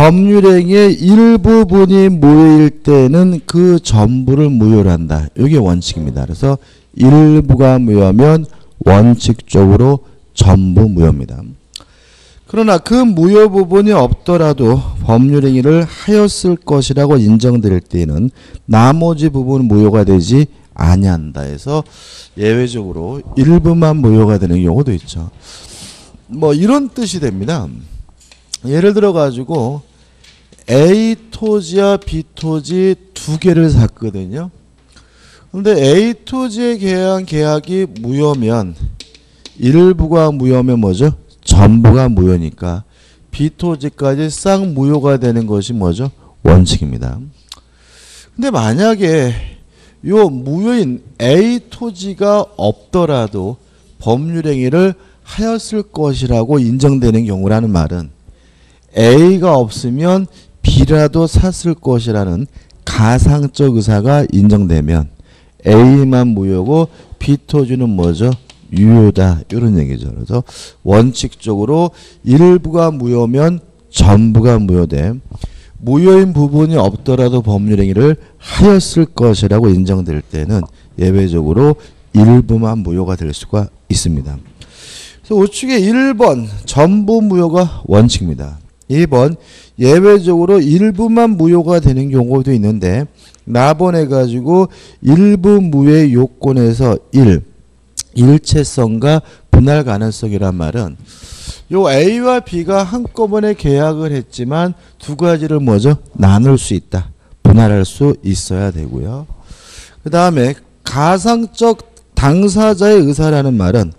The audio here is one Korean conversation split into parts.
법률행위의 일부분이 무효일 때는 그 전부를 무효로 한다. 이게 원칙입니다. 그래서 일부가 무효하면 원칙적으로 전부 무효입니다. 그러나 그 무효 부분이 없더라도 법률행위를 하였을 것이라고 인정될 때는 나머지 부분 무효가 되지 아니한다 해서 예외적으로 일부만 무효가 되는 경우도 있죠. 뭐 이런 뜻이 됩니다. 예를 들어 가지고 A 토지와 B 토지 두 개를 샀거든요. 근데 A 토지에 계약한 계약이 무효면 일부가 무효면 뭐죠? 전부가 무효니까 B 토지까지 싹 무효가 되는 것이 뭐죠? 원칙입니다. 근데 만약에 요 무효인 A 토지가 없더라도 법률행위를 하였을 것이라고 인정되는 경우라는 말은 A가 없으면 B라도 샀을 것이라는 가상적 의사가 인정되면 A만 무효고 B 토지는 뭐죠? 유효다 이런 얘기죠. 그래서 원칙적으로 일부가 무효면 전부가 무효돼 무효인 부분이 없더라도 법률행위를 하였을 것이라고 인정될 때는 예외적으로 일부만 무효가 될 수가 있습니다. 그래서 우측에 1번 전부 무효가 원칙입니다. 2번 예외적으로 일부만 무효가 되는 경우도 있는데 나번해 가지고 일부 무효 요건에서 1 일체성과 분할 가능성이란 말은 요 A와 B가 한꺼번에 계약을 했지만 두 가지를 뭐죠? 나눌 수 있다. 분할할 수 있어야 되고요. 그 다음에 가상적 당사자의 의사라는 말은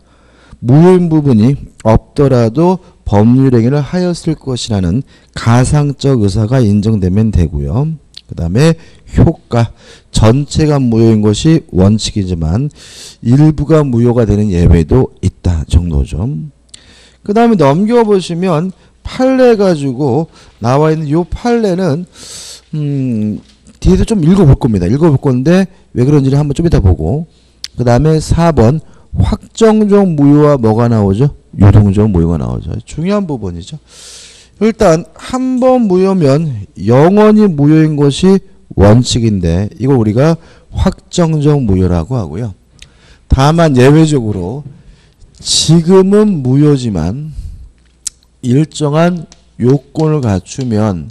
무효인 부분이 없더라도 법률 행위를 하였을 것이라는 가상적 의사가 인정되면 되고요. 그 다음에 효과 전체가 무효인 것이 원칙이지만 일부가 무효가 되는 예외도 있다 정도죠. 그 다음에 넘겨보시면 판례 가지고 나와 있는 요 판례는 음 뒤에서 좀 읽어볼 겁니다. 읽어볼 건데 왜 그런지를 한번 좀 이따 보고 그 다음에 4번 확정적 무효와 뭐가 나오죠? 유동적 무효가 나오죠. 중요한 부분이죠. 일단 한 번 무효면 영원히 무효인 것이 원칙인데 이거 우리가 확정적 무효라고 하고요. 다만 예외적으로 지금은 무효지만 일정한 요건을 갖추면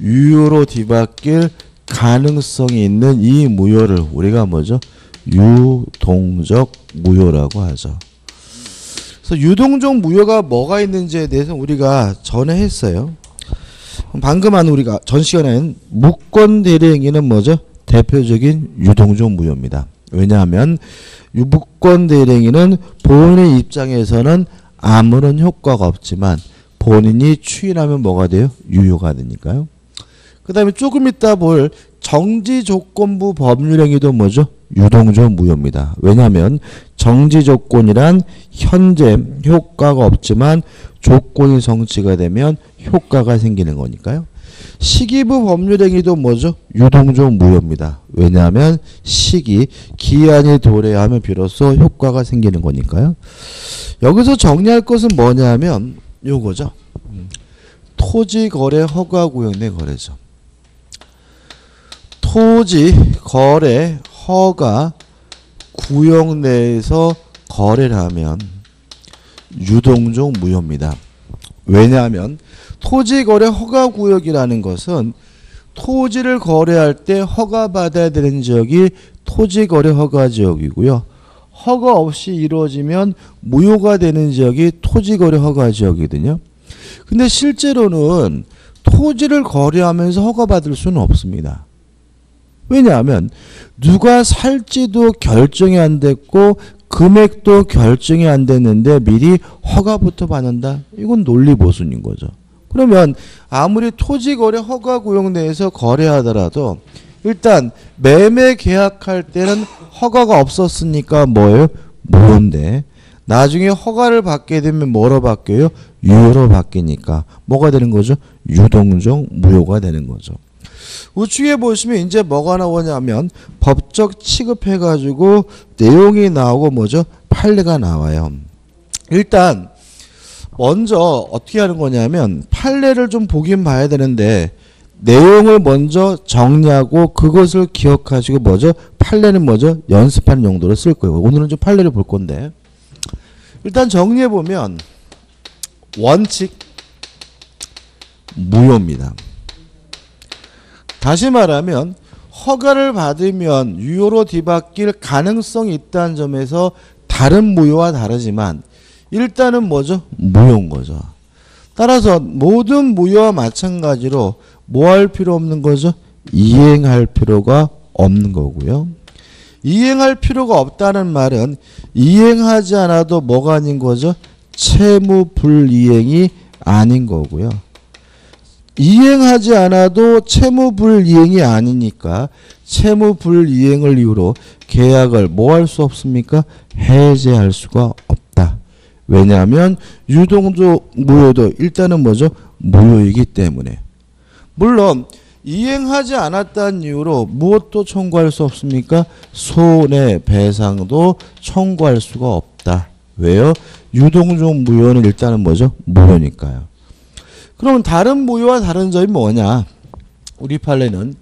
유효로 뒤바뀔 가능성이 있는 이 무효를 우리가 뭐죠? 유동적 무효라고 하죠. 그래서 유동적 무효가 뭐가 있는지에 대해서 우리가 전에 했어요. 방금 한 우리가 전 시간에는 무권 대리행위는 뭐죠? 대표적인 유동적 무효입니다. 왜냐하면 유무권 대리행위는 본인의 입장에서는 아무런 효과가 없지만 본인이 추인하면 뭐가 돼요? 유효가 되니까요. 그 다음에 조금 이따 볼 정지 조건부 법률행위도 뭐죠? 유동적 무효입니다. 왜냐하면 정지 조건이란 현재 효과가 없지만 조건이 성취가 되면 효과가 생기는 거니까요. 시기부 법률행위도 뭐죠? 유동적 무효입니다. 왜냐하면 시기, 기한이 도래하면 비로소 효과가 생기는 거니까요. 여기서 정리할 것은 뭐냐면 요거죠. 토지 거래 허가 구역 내 거래죠. 토지 거래 허가 구역 내에서 거래를 하면 유동적 무효입니다. 왜냐하면 토지 거래 허가 구역이라는 것은 토지를 거래할 때 허가 받아야 되는 지역이 토지 거래 허가 지역이고요. 허가 없이 이루어지면 무효가 되는 지역이 토지 거래 허가 지역이거든요. 근데 실제로는 토지를 거래하면서 허가 받을 수는 없습니다. 왜냐하면 누가 살지도 결정이 안 됐고 금액도 결정이 안 됐는데 미리 허가부터 받는다? 이건 논리 보수인 거죠. 그러면 아무리 토지 거래 허가 구역 내에서 거래하더라도 일단 매매 계약할 때는 허가가 없었으니까 뭐예요? 무효인데 나중에 허가를 받게 되면 뭐로 바뀌어요? 유효로 바뀌니까 뭐가 되는 거죠? 유동적 무효가 되는 거죠. 우측에 보시면 이제 뭐가 나오냐면 법적 취급해가지고 내용이 나오고 뭐죠? 판례가 나와요. 일단 먼저 어떻게 하는 거냐면 판례를 좀 보긴 봐야 되는데 내용을 먼저 정리하고 그것을 기억하시고 뭐죠? 판례는 뭐죠? 연습하는 용도로 쓸 거예요. 오늘은 좀 판례를 볼 건데 일단 정리해 보면 원칙 무효입니다. 다시 말하면 허가를 받으면 유효로 뒤바뀔 가능성이 있다는 점에서 다른 무효와 다르지만 일단은 뭐죠? 무효인 거죠. 따라서 모든 무효와 마찬가지로 뭐 할 필요 없는 거죠? 이행할 필요가 없는 거고요. 이행할 필요가 없다는 말은 이행하지 않아도 뭐가 아닌 거죠? 채무 불이행이 아닌 거고요. 이행하지 않아도 채무 불이행이 아니니까 채무 불이행을 이유로 계약을 뭐 할 수 없습니까? 해제할 수가 없다. 왜냐하면 유동조 무효도 일단은 뭐죠? 무효이기 때문에. 물론 이행하지 않았다는 이유로 무엇도 청구할 수 없습니까? 손해배상도 청구할 수가 없다. 왜요? 유동종 무효는 일단은 뭐죠? 무효니까요. 그러면 다른 무효와 다른 점이 뭐냐? 우리 판례는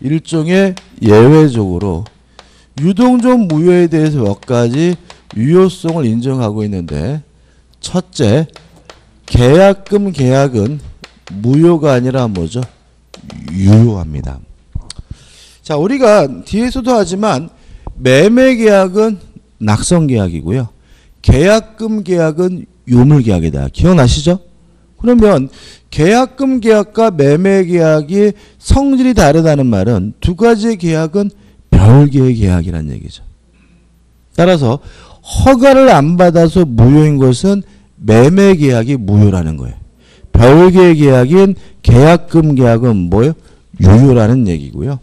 일종의 예외적으로 유동종 무효에 대해서 몇 가지 유효성을 인정하고 있는데 첫째, 계약금 계약은 무효가 아니라 뭐죠? 유효합니다. 자, 우리가 뒤에서도 하지만 매매 계약은 낙성 계약이고요. 계약금 계약은 유물 계약이다. 기억나시죠? 그러면 계약금 계약과 매매 계약이 성질이 다르다는 말은 두 가지의 계약은 별개의 계약이라는 얘기죠. 따라서 허가를 안 받아서 무효인 것은 매매 계약이 무효라는 거예요. 별개의 계약인 계약금 계약은 뭐예요? 유효라는 얘기고요.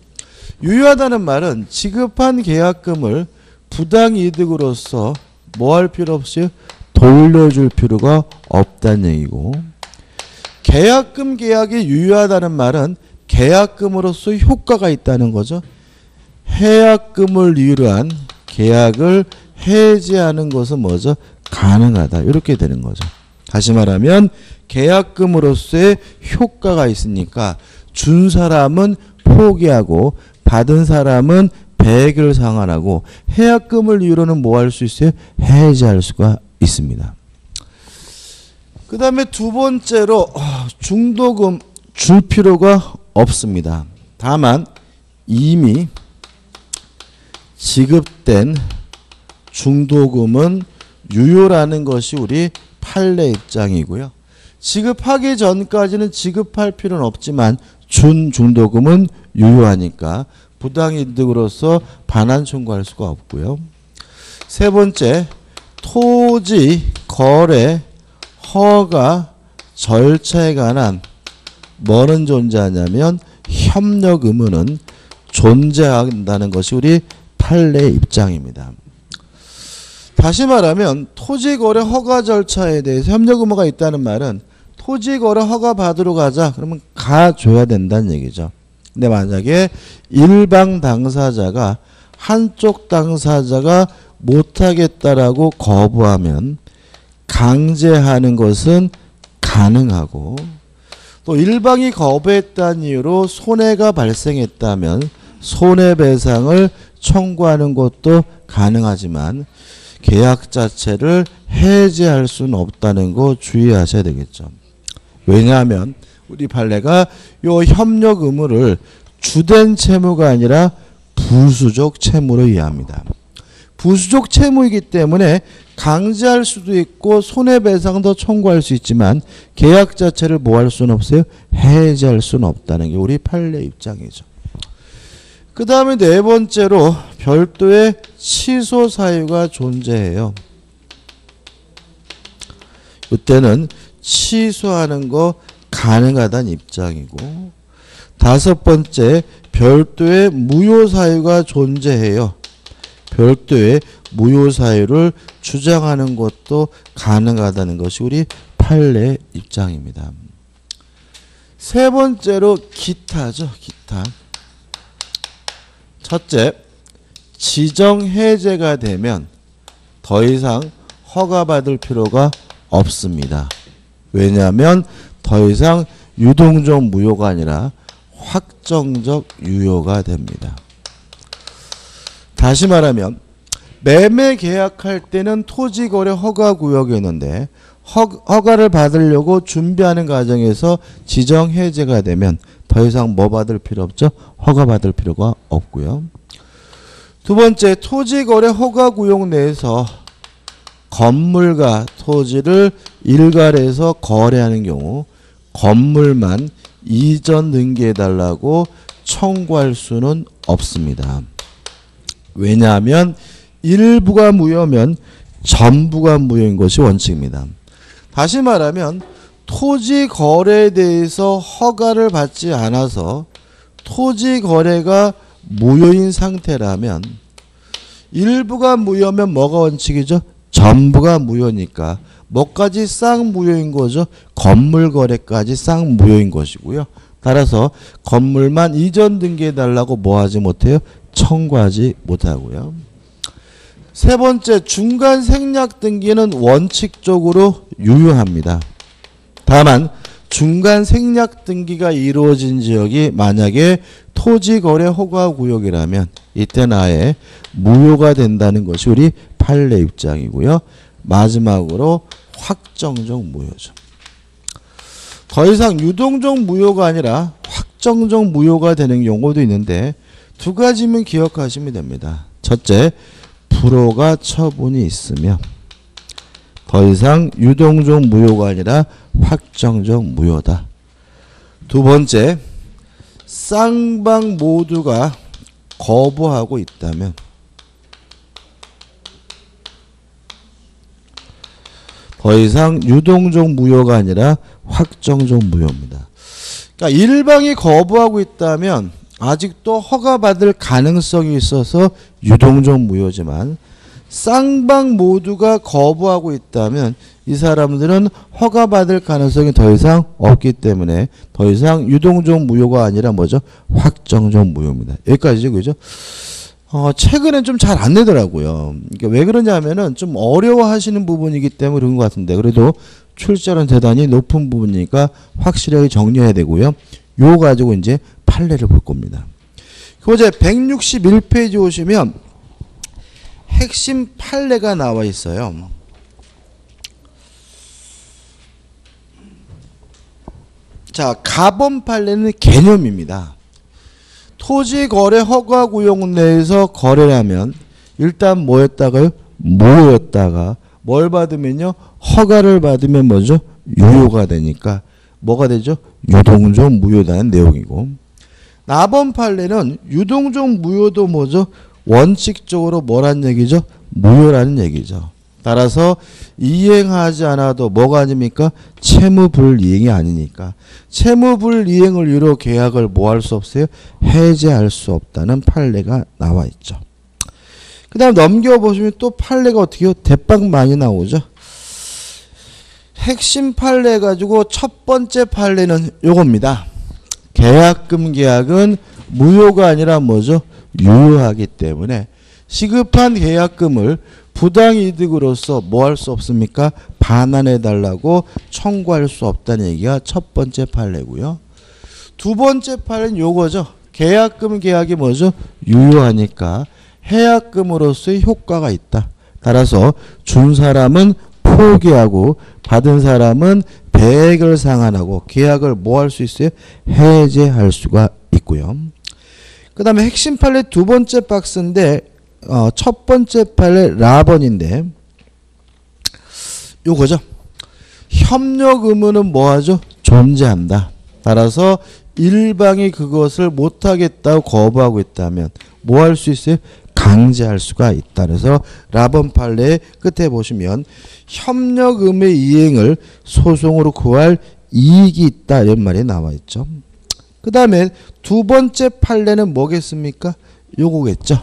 유효하다는 말은 지급한 계약금을 부당 이득으로서 뭐 할 필요 없이 돌려줄 필요가 없다는 얘기고 계약금 계약이 유효하다는 말은 계약금으로서 효과가 있다는 거죠. 해약금을 이유로 한 계약을 해지하는 것은 뭐죠? 가능하다. 이렇게 되는 거죠. 다시 말하면 계약금으로서의 효과가 있으니까 준 사람은 포기하고 받은 사람은 배액을 상환하고 해약금을 이유로는 뭐 할 수 있어요? 해지할 수가 있습니다. 그 다음에 두 번째로 어, 중도금 줄 필요가 없습니다. 다만 이미 지급된 중도금은 유효라는 것이 우리 판례 입장이고요. 지급하기 전까지는 지급할 필요는 없지만 준 중도금은 유효하니까 부당이득으로서 반환 청구할 수가 없고요. 세 번째 토지 거래 허가 절차에 관한 뭐는 존재하냐면 협력 의무는 존재한다는 것이 우리 판례 입장입니다. 다시 말하면 토지거래 허가 절차에 대해서 협력 의무가 있다는 말은 토지거래 허가 받으러 가자 그러면 가줘야 된다는 얘기죠. 근데 만약에 일방 당사자가 한쪽 당사자가 못하겠다라고 거부하면 강제하는 것은 가능하고 또 일방이 거부했다는 이유로 손해가 발생했다면 손해배상을 청구하는 것도 가능하지만 계약 자체를 해지할 수는 없다는 거 주의하셔야 되겠죠. 왜냐하면 우리 판례가 요 협력 의무를 주된 채무가 아니라 부수적 채무로 이해합니다. 부수적 채무이기 때문에 강제할 수도 있고 손해배상도 청구할 수 있지만 계약 자체를 뭐 할 수는 없어요? 해지할 수는 없다는 게 우리 판례 입장이죠. 그 다음에 네 번째로 별도의 취소 사유가 존재해요. 이때는 취소하는 거 가능하다는 입장이고 다섯 번째 별도의 무효 사유가 존재해요. 별도의 무효 사유를 주장하는 것도 가능하다는 것이 우리 판례 입장입니다. 세 번째로 기타죠. 기타. 첫째, 지정 해제가 되면 더 이상 허가받을 필요가 없습니다. 왜냐하면 더 이상 유동적 무효가 아니라 확정적 유효가 됩니다. 다시 말하면 매매 계약할 때는 토지거래 허가 구역에 있는데 허, 허가를 받으려고 준비하는 과정에서 지정 해제가 되면 더 이상 뭐 받을 필요 없죠? 허가 받을 필요가 없고요. 두 번째 토지거래 허가 구역 내에서 건물과 토지를 일괄해서 거래하는 경우 건물만 이전 등기해달라고 청구할 수는 없습니다. 왜냐하면 일부가 무효면 전부가 무효인 것이 원칙입니다. 다시 말하면 토지 거래에 대해서 허가를 받지 않아서 토지 거래가 무효인 상태라면 일부가 무효면 뭐가 원칙이죠? 전부가 무효니까 뭐까지 싹 무효인 거죠? 건물 거래까지 싹 무효인 것이고요. 따라서 건물만 이전 등기해 달라고 뭐 하지 못해요? 청구하지 못하고요. 세 번째 중간 생략 등기는 원칙적으로 유효합니다. 다만 중간 생략 등기가 이루어진 지역이 만약에 토지 거래 허가 구역이라면 이때는 아예 무효가 된다는 것이 우리 판례 입장이고요. 마지막으로 확정적 무효죠. 더 이상 유동적 무효가 아니라 확정적 무효가 되는 경우도 있는데 두 가지면 기억하시면 됩니다. 첫째, 불허가 처분이 있으며 더 이상 유동적 무효가 아니라 확정적 무효다. 두 번째, 쌍방 모두가 거부하고 있다면 더 이상 유동적 무효가 아니라 확정적 무효입니다. 그러니까 일방이 거부하고 있다면 아직도 허가받을 가능성이 있어서 유동적 무효지만 쌍방 모두가 거부하고 있다면 이 사람들은 허가받을 가능성이 더 이상 없기 때문에 더 이상 유동적 무효가 아니라 뭐죠? 확정적 무효입니다. 여기까지죠, 그죠? 어, 최근엔 좀 잘 안 내더라고요. 이게 왜 그러냐면은 좀 어려워하시는 부분이기 때문에 그런 것 같은데 그래도 출제는 대단히 높은 부분이니까 확실하게 정리해야 되고요. 요 가지고 이제 판례를 볼 겁니다. 교재 161페이지 오시면 핵심 판례가 나와 있어요. 자, 가범 판례는 개념입니다. 토지 거래 허가 구역 내에서 거래를 하면 일단 뭐였다가요? 뭐였다가 뭘 받으면요? 허가를 받으면 뭐죠? 유효가 되니까 뭐가 되죠? 유동적 무효라는 내용이고 나번 판례는 유동적 무효도 뭐죠? 원칙적으로 뭐란 얘기죠? 무효라는 얘기죠. 따라서 이행하지 않아도 뭐가 아닙니까? 채무불이행이 아니니까 채무불이행을 이유로 계약을 뭐 할 수 없어요? 해제할 수 없다는 판례가 나와 있죠. 그 다음 넘겨보시면 또 판례가 어떻게 요 대빵 많이 나오죠. 핵심 판례 가지고 첫 번째 판례는 요겁니다. 계약금 계약은 무효가 아니라 뭐죠? 유효하기 때문에 시급한 계약금을 부당이득으로서 뭐 할 수 없습니까? 반환해 달라고 청구할 수 없다는 얘기가 첫 번째 판례고요. 두 번째 판례는 요거죠. 계약금 계약이 뭐죠? 유효하니까 해약금으로서의 효과가 있다. 따라서 준 사람은 포기하고 받은 사람은 배액을 상환하고 계약을 뭐 할 수 있어요? 해제할 수가 있고요. 그 다음에 핵심 판례 두 번째 박스인데 어, 첫 번째 판례 라번인데 요거죠. 협력 의무는 뭐하죠? 존재한다. 따라서 일방이 그것을 못하겠다고 거부하고 있다면 뭐 할 수 있어요? 강제할 수가 있다. 그래서 라번 판례 끝에 보시면 협력 의무의 이행을 소송으로 구할 이익이 있다 이런 말이 나와 있죠. 그 다음에 두 번째 판례는 뭐겠습니까? 요거겠죠.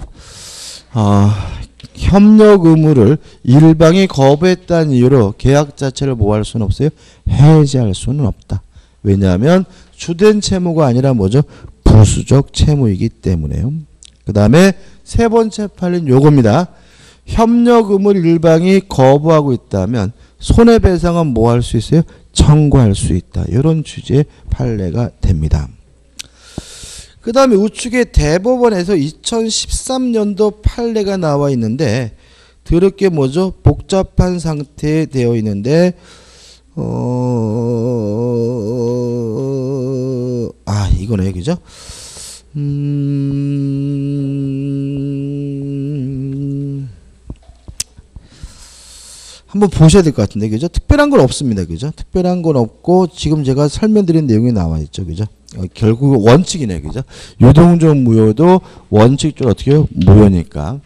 아, 협력 의무를 일방이 거부했다는 이유로 계약 자체를 뭐할 수는 없어요? 해지할 수는 없다. 왜냐하면 주된 채무가 아니라 뭐죠? 부수적 채무이기 때문에요. 그 다음에 세 번째 판례는 요겁니다. 협력 의무를 일방이 거부하고 있다면 손해배상은 뭐 할 수 있어요? 청구할 수 있다. 이런 취지의 판례가 됩니다. 그 다음에 우측에 대법원에서 2013년도 판례가 나와 있는데 더럽게 뭐죠? 복잡한 상태에 되어 있는데 어... 아 이거네 그죠? 음... 한번 보셔야 될 것 같은데 그죠? 특별한 건 없습니다 그죠? 특별한 건 없고 지금 제가 설명드린 내용이 나와 있죠 그죠? 어, 결국 원칙이네 그죠? 유동적 무효도 원칙적으로 어떻게 해요? 무효니까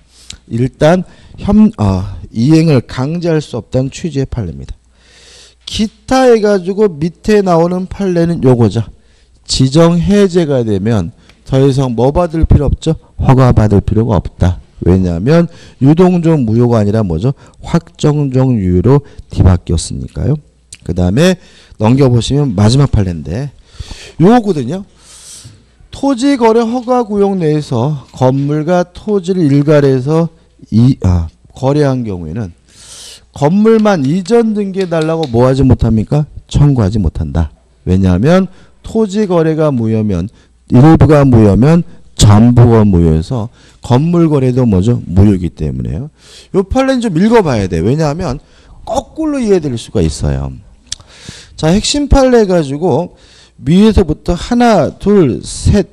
일단 현, 어, 이행을 강제할 수 없다는 취지의 판례입니다. 기타 해가지고 밑에 나오는 판례는 요거죠. 지정 해제가 되면 더 이상 뭐 받을 필요 없죠? 허가 받을 필요가 없다. 왜냐하면 유동적 무효가 아니라 뭐죠? 확정적 유효로 뒤바뀌었으니까요. 그 다음에 넘겨보시면 마지막 판례인데 요거거든요. 토지 거래 허가 구역 내에서 건물과 토지를 일괄해서 이, 아, 거래한 경우에는 건물만 이전 등기해 달라고 뭐 하지 못합니까? 청구하지 못한다. 왜냐하면 토지 거래가 무효면 일부가 무효면 전부가 무효해서 건물 거래도 뭐죠? 무효이기 때문에요. 요 판례는 좀 읽어봐야 돼. 왜냐하면 거꾸로 이해될 수가 있어요. 자, 핵심 판례 가지고 위에서부터 하나, 둘, 셋,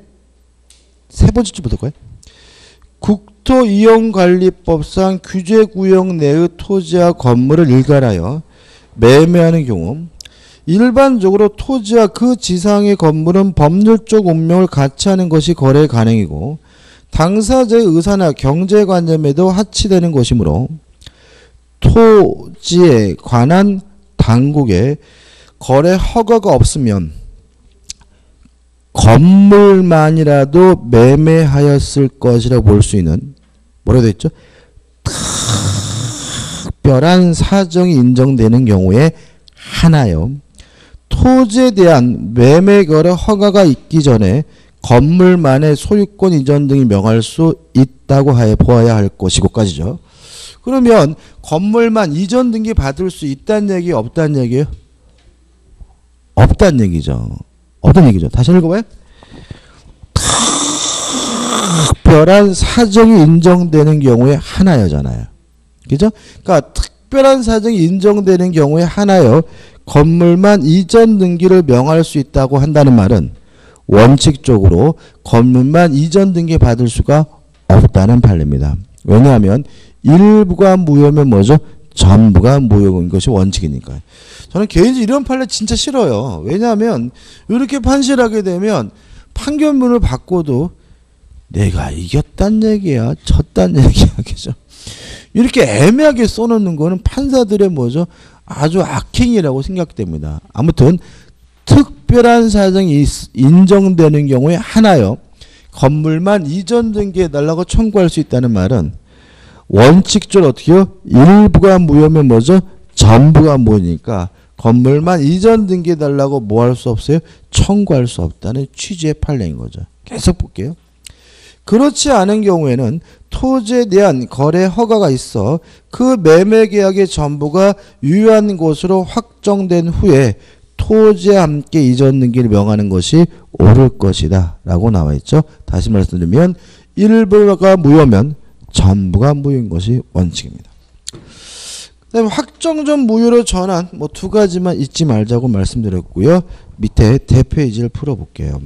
세 번째 줄부터 거예요. 국토이용관리법상 규제구역 내의 토지와 건물을 일괄하여 매매하는 경우 일반적으로 토지와 그 지상의 건물은 법률적 운명을 같이 하는 것이 거래 가능이고 당사자의 의사나 경제관념에도 하치되는 것이므로 토지에 관한 당국에 거래 허가가 없으면 건물만이라도 매매하였을 것이라 볼 수 있는 뭐라고 되어 있죠? 특별한 사정이 인정되는 경우에 하나요. 토지에 대한 매매 거래 허가가 있기 전에 건물만의 소유권 이전 등이 명할 수 있다고 하여 보아야 할 것이고까지죠. 그러면 건물만 이전 등기 받을 수 있다는 얘기 없다는 얘기예요? 없다는 얘기죠. 어떤 얘기죠? 다시 읽어봐요. 특별한 사정이 인정되는 경우에 하나여잖아요. 그죠? 그러니까 특별한 사정이 인정되는 경우에 하나요. 건물만 이전 등기를 명할 수 있다고 한다는 말은 원칙적으로 건물만 이전 등기 받을 수가 없다는 판례입니다. 왜냐하면 일부가 무효면 뭐죠? 전부가 무효인 것이 원칙이니까. 저는 개인적으로 이런 판례 진짜 싫어요. 왜냐하면 이렇게 판시하게 되면 판결문을 바꿔도 내가 이겼단 얘기야, 졌단 얘기야, 그죠? 이렇게 애매하게 써놓는 거는 판사들의 뭐죠? 아주 악행이라고 생각됩니다. 아무튼 특 별한 사정이 인정되는 경우에 하나요. 건물만 이전 등기해 달라고 청구할 수 있다는 말은 원칙적으로 어떻게요? 일부가 무효면 뭐죠? 전부가 무효니까 건물만 이전 등기해 달라고 뭐 할 수 없어요? 청구할 수 없다는 취지의 판례인 거죠. 계속 볼게요. 그렇지 않은 경우에는 토지에 대한 거래 허가가 있어 그 매매 계약의 전부가 유효한 것으로 확정된 후에 토지에 함께 이전 등기를 명하는 것이 옳을 것이다 라고 나와 있죠. 다시 말씀드리면 일부가 무효면 전부가 무효인 것이 원칙입니다. 그다음에 확정적 무효로 전환 뭐 두 가지만 잊지 말자고 말씀드렸고요. 밑에 대페이지를 풀어볼게요.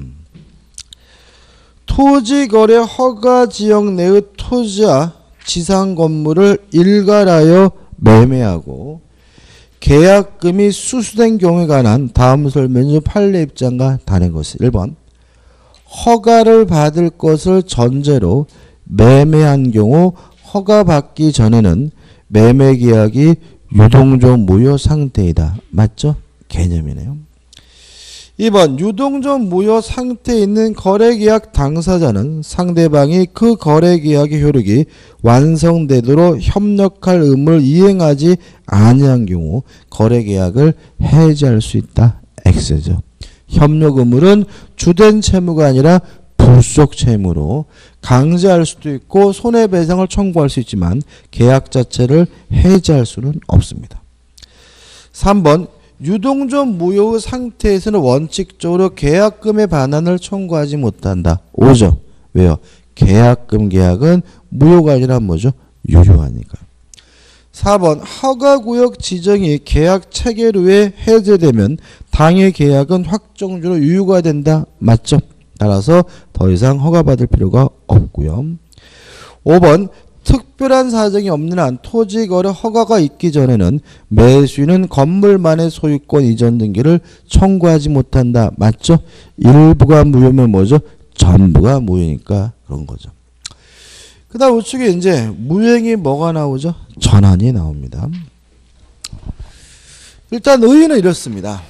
토지거래 허가 지역 내의 토지와 지상 건물을 일괄하여 매매하고 계약금이 수수된 경우에 관한 다음 설명 중 판례 입장과 다른 것이 1번 허가를 받을 것을 전제로 매매한 경우 허가받기 전에는 매매 계약이 유동적 무효 상태이다. 맞죠? 개념이네요. 2번 유동적 무효 상태에 있는 거래계약 당사자는 상대방이 그 거래계약의 효력이 완성되도록 협력할 의무를 이행하지 아니한 경우 거래계약을 해지할 수 있다. X죠. 협력 의무는 주된 채무가 아니라 불속 채무로 강제할 수도 있고 손해배상을 청구할 수 있지만 계약 자체를 해지할 수는 없습니다. 3번 유동적 무효의 상태에서는 원칙적으로 계약금의 반환을 청구하지 못한다. 5죠. 왜요? 계약금 계약은 무효가 아니라 뭐죠? 유효하니까. 4번 허가구역 지정이 계약 체계로에 해제되면 당해 계약은 확정적으로 유효가 된다. 맞죠? 따라서 더 이상 허가받을 필요가 없고요. 5번 특별한 사정이 없는 한 토지 거래 허가가 있기 전에는 매수인은 건물만의 소유권 이전 등기를 청구하지 못한다. 맞죠? 일부가 무효면 뭐죠? 전부가 무효니까 그런 거죠. 그 다음 우측에 이제 무효행위 뭐가 나오죠? 전환이 나옵니다. 일단 의의는 이렇습니다.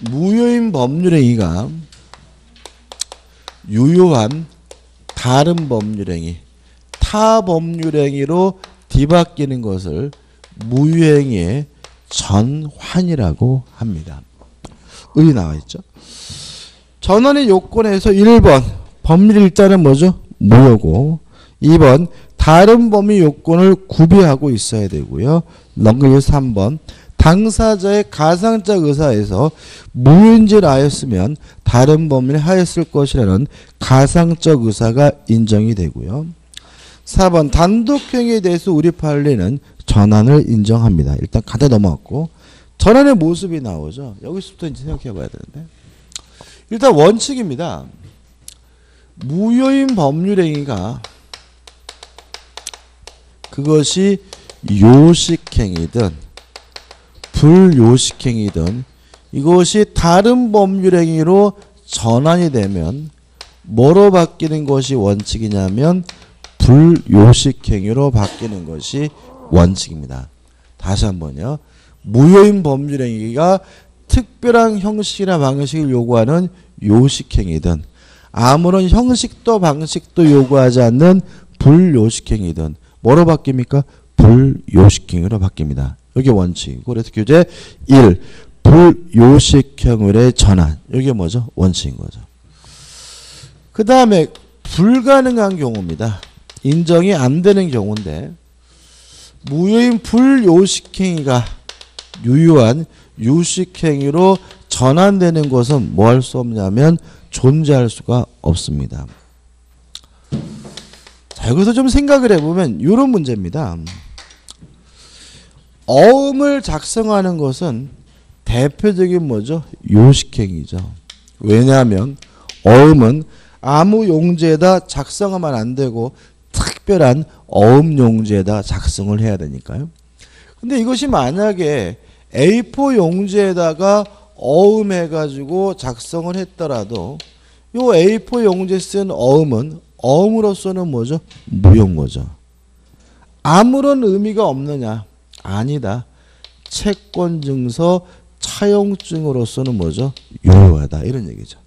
무효인 법률행위가 유효한 다른 법률행위, 타 법률행위로 뒤바뀌는 것을 무효행위의 전환이라고 합니다. 의 나와 있죠. 전환의 요건에서 1번 법률 일단은 뭐죠? 무효고 2번 다른 범위 요건을 구비하고 있어야 되고요. 넘겨 3번 당사자의 가상자 의사에서 무인질 하였으면 다른 범위를 하였을 것이라는 가상적 의사가 인정이 되고요. 4번 단독행위에 대해서 우리 판례는 전환을 인정합니다. 일단 가다 넘어갔고 전환의 모습이 나오죠. 여기서부터 이제 생각해 봐야 되는데 일단 원칙입니다. 무효인 법률행위가 그것이 요식행위든 불요식행위든 이것이 다른 법률행위로 전환이 되면 뭐로 바뀌는 것이 원칙이냐면 불요식행위로 바뀌는 것이 원칙입니다. 다시 한번요. 무효인 법률행위가 특별한 형식이나 방식을 요구하는 요식행위든 아무런 형식도 방식도 요구하지 않는 불요식행위든 뭐로 바뀝니까? 불요식행위로 바뀝니다. 여기 원칙. 그래서 교재 1. 불요식형의 전환. 이게 뭐죠? 원칙인 거죠. 그 다음에 불가능한 경우입니다. 인정이 안 되는 경우인데 무효인 불요식행위가 유효한 유식행위로 전환되는 것은 뭐 할 수 없냐면 존재할 수가 없습니다. 자, 여기서 좀 생각을 해보면 이런 문제입니다. 어음을 작성하는 것은 대표적인 뭐죠? 요식행위죠. 왜냐하면 어음은 아무 용지에다 작성하면 안 되고 특별한 어음 용지에다 작성을 해야 되니까요. 근데 이것이 만약에 A4 용지에다가 어음해 가지고 작성을 했더라도 요 A4 용지에 쓴 어음은 어음으로서는 뭐죠? 무용 거죠. 아무런 의미가 없느냐? 아니다. 채권 증서 차용증으로서는 뭐죠? 유효하다. 이런 얘기죠.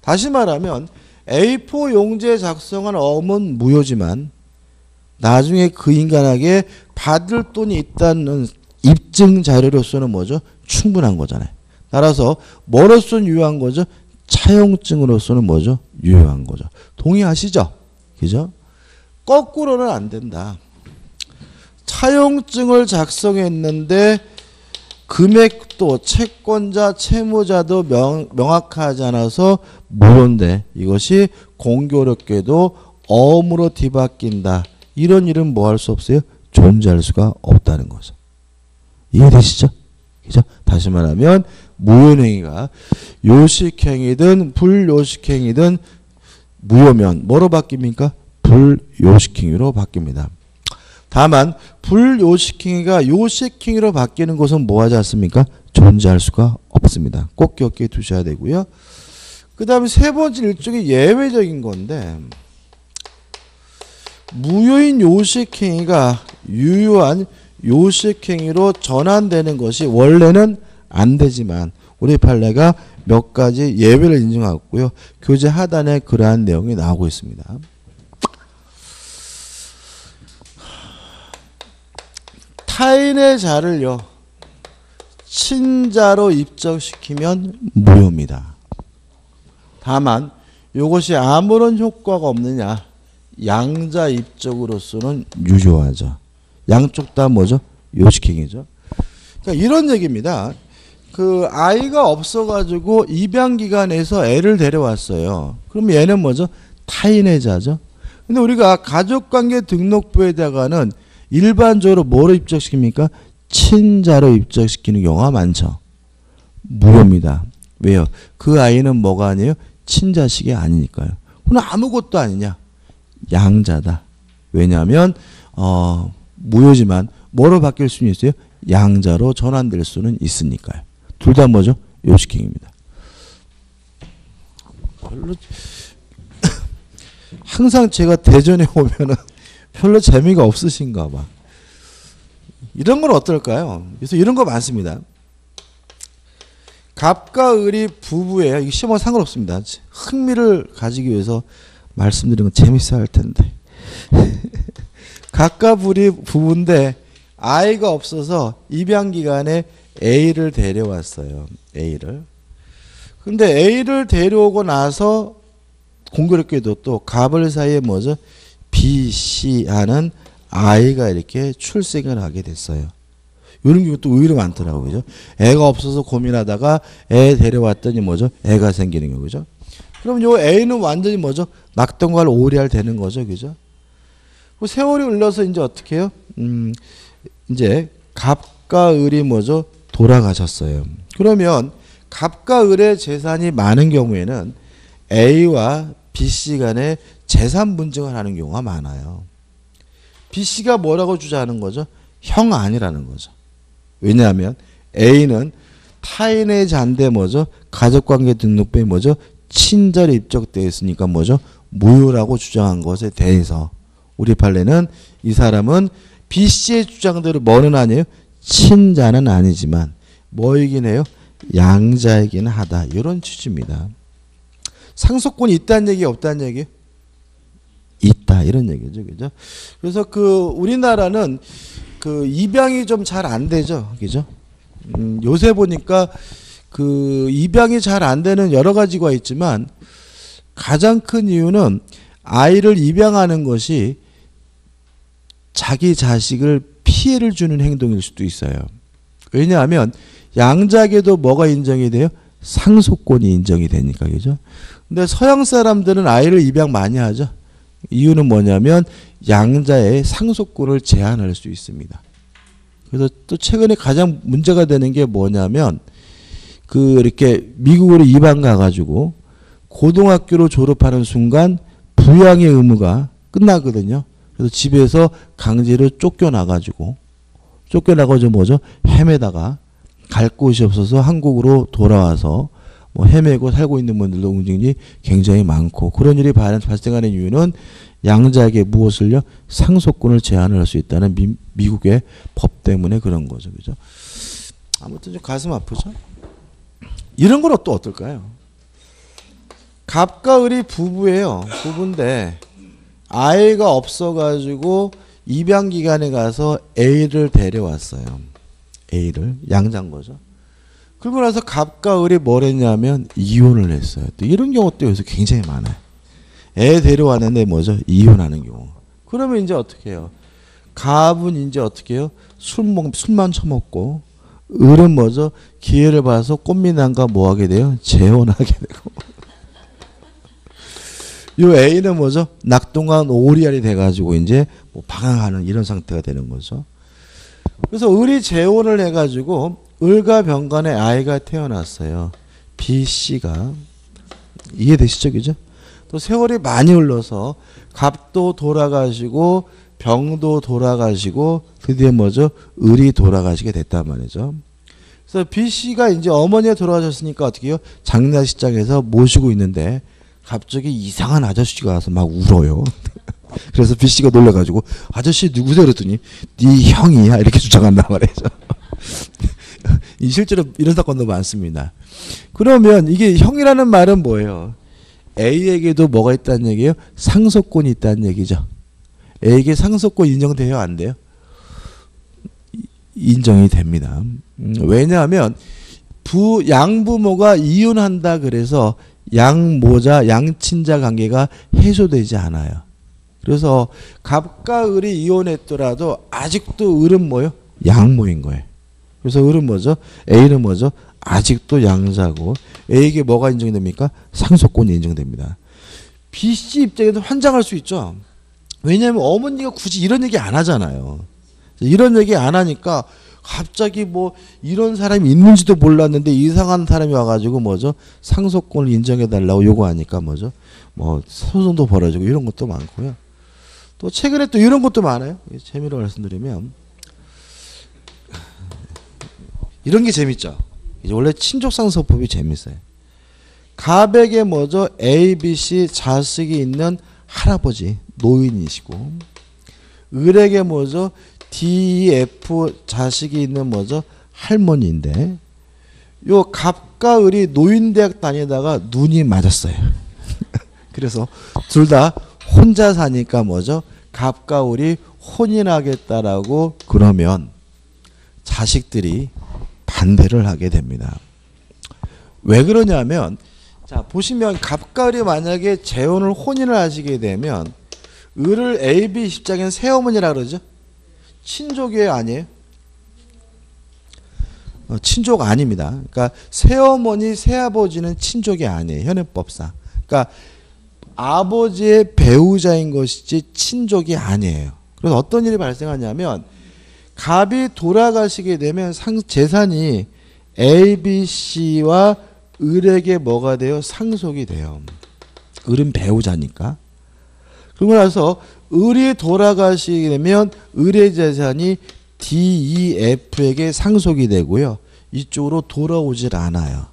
다시 말하면 A4 용지에 작성한 어음은 무효지만 나중에 그 인간에게 받을 돈이 있다는 입증 자료로서는 뭐죠? 충분한 거잖아요. 따라서 뭐로서는 유효한 거죠? 차용증으로서는 뭐죠? 유효한 거죠. 동의하시죠? 그죠? 거꾸로는 안 된다. 차용증을 작성했는데 금액도 채권자, 채무자도 명, 명확하지 않아서 무효인데 이것이 공교롭게도 어음으로 뒤바뀐다. 이런 일은 뭐 할 수 없어요? 존재할 수가 없다는 거죠. 이해되시죠? 그죠? 다시 말하면 무효행위가 요식행위든 불요식행위든 무효면 뭐로 바뀝니까? 불요식행위로 바뀝니다. 다만 불요식행위가 요식행위로 바뀌는 것은 뭐하지 않습니까? 존재할 수가 없습니다. 꼭 기억해 두셔야 되고요. 그 다음에 세 번째 일종의 예외적인 건데 무효인 요식행위가 유효한 요식행위로 전환되는 것이 원래는 안 되지만 우리 판례가 몇 가지 예외를 인정하고요. 교재 하단에 그러한 내용이 나오고 있습니다. 타인의 자를요 친자로 입적시키면 무효입니다. 다만 이것이 아무런 효과가 없느냐 양자 입적으로서는 유효하죠. 양쪽 다 뭐죠? 요식행위죠. 그러니까 이런 얘기입니다. 그 아이가 없어가지고 입양 기관에서 애를 데려왔어요. 그럼 얘는 뭐죠? 타인의 자죠. 근데 우리가 가족관계 등록부에다가는 일반적으로 뭐로 입적시킵니까? 친자로 입적시키는 경우가 많죠. 무료입니다. 왜요? 그 아이는 뭐가 아니에요? 친자식이 아니니까요. 그럼 아무것도 아니냐? 양자다. 왜냐하면 어, 무효지만 뭐로 바뀔 수는 있어요? 양자로 전환될 수는 있으니까요. 둘 다 뭐죠? 요식행입니다. 별로 항상 제가 대전에 오면은 별로 재미가 없으신가 봐. 이런 건 어떨까요? 그래서 이런 거 많습니다. 갑과 을이 부부예요. 이거 시험과 상관없습니다. 흥미를 가지기 위해서 말씀드리는 건 재밌어야 할 텐데. 갑과 을이 부부인데 아이가 없어서 입양 기간에 A를 데려왔어요. A를. 근데 A를 데려오고 나서 공교롭게도 또 갑을 사이에 뭐죠? B, C 하는 아이가 이렇게 출생을 하게 됐어요. 이런 경우 또 의외로 많더라고요. 그죠? 애가 없어서 고민하다가 애 데려왔더니 뭐죠? 애가 생기는 경우 죠 그럼 요 A는 완전히 뭐죠? 낙동갈 오리알 되는 거죠. 그죠? 그 세월이 흘러서 이제 어떻게 해요? 음, 이제 갑과 을이 뭐죠? 돌아가셨어요. 그러면 갑과 을의 재산이 많은 경우에는 A와 B 씨 간에 재산 분쟁을 하는 경우가 많아요. B 씨가 뭐라고 주장하는 거죠? 형 아니라는 거죠. 왜냐하면 A는 타인의 잔대 뭐죠? 가족관계 등록부에 뭐죠? 친자로 입적되어 있으니까 뭐죠? 무효라고 주장한 것에 대해서 우리 판례는 이 사람은 B 씨의 주장대로 뭐는 아니에요? 친자는 아니지만 뭐이긴 해요? 양자이긴 하다. 이런 취지입니다. 상속권이 있다는 얘기 없다는 얘기? 있다 이런 얘기죠, 그죠? 그래서 그 우리나라는 그 입양이 좀 잘 안 되죠, 그죠? 음, 요새 보니까 그 입양이 잘 안 되는 여러 가지가 있지만 가장 큰 이유는 아이를 입양하는 것이 자기 자식을 피해를 주는 행동일 수도 있어요. 왜냐하면 양자에게도 뭐가 인정이 돼요? 상속권이 인정이 되니까 그죠? 근데 서양 사람들은 아이를 입양 많이 하죠. 이유는 뭐냐면 양자의 상속권을 제한할 수 있습니다. 그래서 또 최근에 가장 문제가 되는 게 뭐냐면 그 이렇게 미국으로 입양 가가지고 고등학교로 졸업하는 순간 부양의 의무가 끝나거든요. 그래서 집에서 강제로 쫓겨나가지고 쫓겨나가지고 뭐죠? 헤매다가 갈 곳이 없어서 한국으로 돌아와서 뭐 헤매고 살고 있는 분들도 굉장히 굉장히 많고 그런 일이 발생하는 이유는 양자에게 무엇을요 상속권을 제한을 할 수 있다는 미, 미국의 법 때문에 그런 거죠, 그죠? 아무튼 좀 가슴 아프죠. 이런 건 또 어떨까요? 갑과 을이 부부예요. 부부인데 아이가 없어가지고 입양 기간에 가서 A를 데려왔어요. A를 양자인 거죠. 그러고 나서 갑과 을이 뭘 했냐면 이혼을 했어요. 또 이런 경우도 여기서 굉장히 많아요. 애 데려왔는데 뭐죠? 이혼하는 경우. 그러면 이제 어떻게 해요? 갑은 이제 어떻게 해요? 술 먹, 술만 처먹고 을은 뭐죠? 기회를 봐서 꽃미남과 뭐 하게 돼요? 재혼하게 되고. 요 A는 뭐죠? 낙동강 오리알이 돼가지고 이제 뭐 방황하는 이런 상태가 되는 거죠. 그래서 을이 재혼을 해가지고 을과 병간에 아이가 태어났어요. B, C가 이해되시죠, 그죠? 또 세월이 많이 흘러서 갑도 돌아가시고 병도 돌아가시고 드디어 뭐죠? 을이 돌아가시게 됐단 말이죠. 그래서 B 씨가 이제 어머니가 돌아가셨으니까 어떻게 해요? 장례식장에서 모시고 있는데 갑자기 이상한 아저씨가 와서 막 울어요. 그래서 B 씨가 놀래가지고 아저씨 누구세요? 그랬더니 네 형이야 이렇게 주장한단 말이죠. 이 실제로 이런 사건도 많습니다. 그러면 이게 형이라는 말은 뭐예요? A에게도 뭐가 있다는 얘기예요? 상속권이 있다는 얘기죠. A에게 상속권 인정돼요? 안 돼요? 인정이 됩니다. 음, 왜냐하면 부 양부모가 이혼한다 그래서 양모자 양친자 관계가 해소되지 않아요. 그래서 갑과 을이 이혼했더라도 아직도 을은 뭐요? 양모인 거예요. 그래서 을은 뭐죠? A는 뭐죠? 아직도 양자고 A에게 뭐가 인정됩니까? 상속권이 인정됩니다. B 씨 입장에서 환장할 수 있죠. 왜냐하면 어머니가 굳이 이런 얘기 안 하잖아요. 이런 얘기 안 하니까 갑자기 뭐 이런 사람이 있는지도 몰랐는데 이상한 사람이 와가지고 뭐죠 상속권을 인정해 달라고 요구하니까 뭐죠 뭐 소송도 벌어지고 이런 것도 많고요. 또 최근에 또 이런 것도 많아요. 재미로 말씀드리면 이런 게 재밌죠. 이제 원래 친족상속법이 재밌어요. 가백에 뭐죠 A, B, C 자식이 있는 할아버지 노인이시고 을에게 뭐죠 D, F 자식이 있는 뭐죠 할머니인데 요 갑과 을이 노인대학 다니다가 눈이 맞았어요. 그래서 둘 다 혼자 사니까 뭐죠 갑과 을이 혼인하겠다라고 그러면 자식들이 반대를 하게 됩니다. 왜 그러냐면 자 보시면 갑과 을이 만약에 재혼을 혼인을 하시게 되면 을을 A, B 입장에는 새어머니라 그러죠. 친족이에요, 아니에요? 어, 친족 아닙니다. 그러니까 새어머니, 새아버지는 친족이 아니에요. 현행법상. 그러니까 아버지의 배우자인 것이지 친족이 아니에요. 그래서 어떤 일이 발생하냐면 갑이 돌아가시게 되면 상 재산이 A, B, C와 을에게 뭐가 돼요? 상속이 돼요. 을은 배우자니까. 그러고 나서 을이 돌아가시게 되면 을의 재산이 D, E, F에게 상속이 되고요. 이쪽으로 돌아오질 않아요.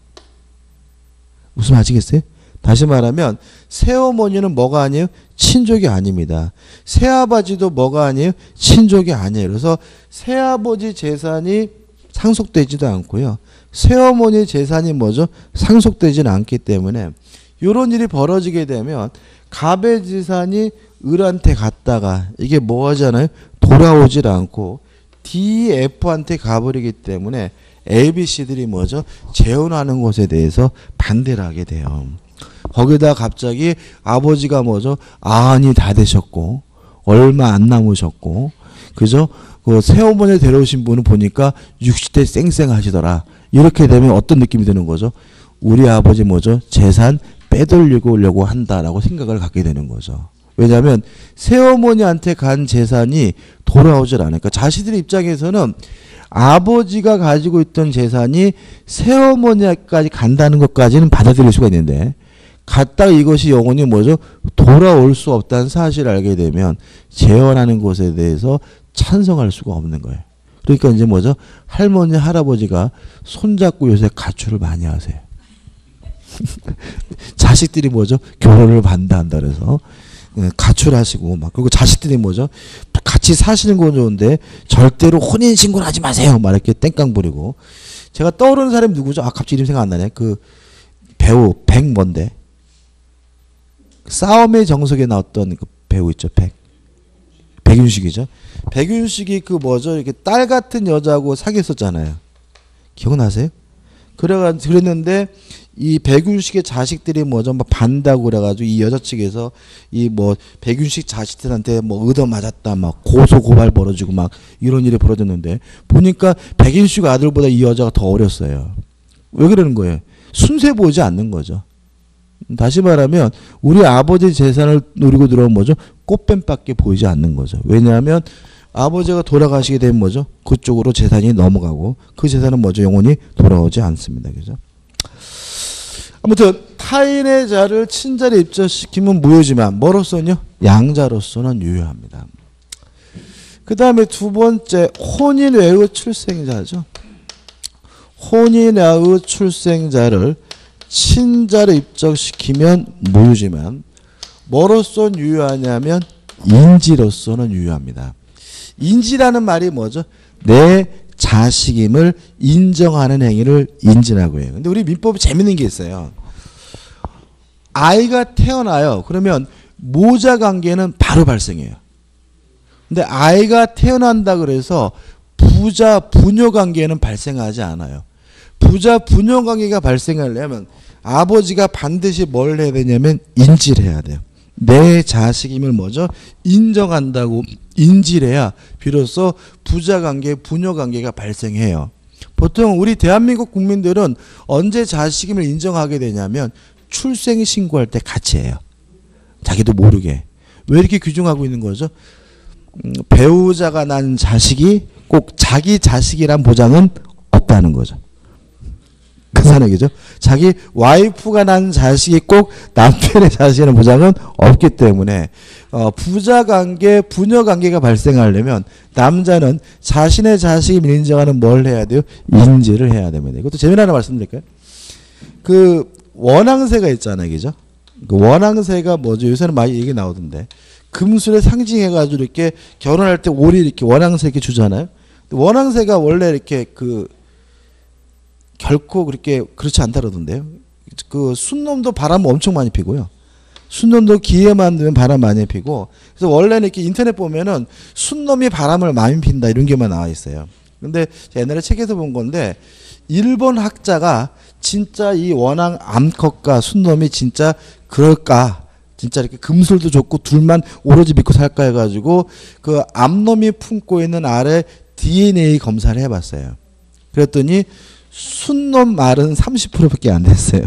무슨 아시겠어요? 다시 말하면 새어머니는 뭐가 아니에요? 친족이 아닙니다. 새아버지도 뭐가 아니에요? 친족이 아니에요. 그래서 새아버지 재산이 상속되지도 않고요. 새어머니 재산이 뭐죠? 상속되지는 않기 때문에 이런 일이 벌어지게 되면 갑의 재산이 을한테 갔다가 이게 뭐 하잖아요? 돌아오질 않고 DF한테 가버리기 때문에 ABC들이 뭐죠? 재혼하는 것에 대해서 반대를 하게 돼요. 거기다 갑자기 아버지가 뭐죠? 아흔이 다 되셨고 얼마 안 남으셨고 그죠? 그 새어머니 데려오신 분은 보니까 60대 쌩쌩하시더라. 이렇게 되면 어떤 느낌이 드는 거죠? 우리 아버지 뭐죠? 재산 빼돌리고 오려고 한다라고 생각을 갖게 되는 거죠. 왜냐하면 새어머니한테 간 재산이 돌아오질 않으니까 자신들 입장에서는 아버지가 가지고 있던 재산이 새어머니까지 간다는 것까지는 받아들일 수가 있는데 갔다가 이것이 영원히 뭐죠? 돌아올 수 없다는 사실을 알게 되면 재혼하는 것에 대해서 찬성할 수가 없는 거예요. 그러니까 이제 뭐죠? 할머니, 할아버지가 손잡고 요새 가출을 많이 하세요. 자식들이 뭐죠? 결혼을 반대한다 그래서 예, 가출하시고 막 그리고 자식들이 뭐죠? 같이 사시는 건 좋은데 절대로 혼인 신고를 하지 마세요. 막 이렇게 땡깡 부리고 제가 떠오르는 사람이 누구죠? 아 갑자기 이름 생각 안 나네. 그 배우 백 뭔데? 싸움의 정석에 나왔던 그 배우 있죠. 백 백윤식이죠. 백윤식이 그 뭐죠? 이렇게 딸 같은 여자하고 사귀었었잖아요. 기억나세요? 그래가 그랬는데 이 백윤식의 자식들이? 막 반다고 그래가지고 이 여자 측에서 이 뭐 백윤식 자식들한테 뭐 얻어 맞았다 막 고소 고발 벌어지고 막 이런 일이 벌어졌는데 보니까 백윤식 아들보다 이 여자가 더 어렸어요. 왜 그러는 거예요? 순세 보이지 않는 거죠. 다시 말하면 우리 아버지 재산을 노리고 들어온 뭐죠? 꽃뱀밖에 보이지 않는 거죠. 왜냐하면 아버지가 돌아가시게 되면 뭐죠? 그쪽으로 재산이 넘어가고 그 재산은 뭐죠? 영원히 돌아오지 않습니다. 그죠? 아무튼 타인의 자를 친자로 입적시키면 무효지만 뭐로서는요? 양자로서는 유효합니다. 그 다음에 두 번째 혼인 외의 출생자죠. 혼인 외의 출생자를 친자로 입적시키면 무효지만 뭐로서는 유효하냐면 인지로서는 유효합니다. 인지라는 말이 뭐죠? 내 자식임을 인정하는 행위를 인지라고 해요. 근데 우리 민법에 재밌는 게 있어요. 아이가 태어나요. 그러면 모자 관계는 바로 발생해요. 근데 아이가 태어난다 그래서 부자 부녀 관계는 발생하지 않아요. 부자 부녀 관계가 발생하려면 아버지가 반드시 뭘 해야 되냐면 인지를 해야 돼요. 내 자식임을 뭐죠? 인정한다고 인지를 해야 비로소 부자 관계, 부녀 관계가 발생해요. 보통 우리 대한민국 국민들은 언제 자식임을 인정하게 되냐면 출생 신고할 때 같이 해요. 자기도 모르게. 왜 이렇게 규정하고 있는 거죠? 음, 배우자가 난 자식이 꼭 자기 자식이란 보장은 없다는 거죠. 그 사람이죠. 자기 와이프가 난 자식이 꼭 남편의 자식이라는 보장은 없기 때문에 어, 부자 관계, 부녀 관계가 발생하려면 남자는 자신의 자식을 인정하는 뭘 해야 돼요? 인지를 해야 됩니다. 이것도 재미난 하나 말씀드릴까요? 그 원앙새가 있잖아요, 그죠? 그 원앙새가 뭐죠? 요새는 많이 얘기 나오던데 금술의 상징해가지고 이렇게 결혼할 때 오리 이렇게 원앙새 이렇게 주잖아요. 원앙새가 원래 이렇게 그 결코 그렇게 그렇지 않다 그러던데요. 그 순놈도 바람 엄청 많이 피고요. 순놈도 기회만 되면 바람 많이 피고 그래서 원래는 이렇게 인터넷 보면은 순놈이 바람을 많이 핀다 이런 게만 나와 있어요. 근데 옛날에 책에서 본 건데 일본 학자가 진짜 이 원앙 암컷과 순놈이 진짜 그럴까 진짜 이렇게 금술도 좋고 둘만 오로지 믿고 살까 해가지고 그 암놈이 품고 있는 알에 DNA 검사를 해봤어요. 그랬더니 순놈 말은 30%밖에 안 됐어요.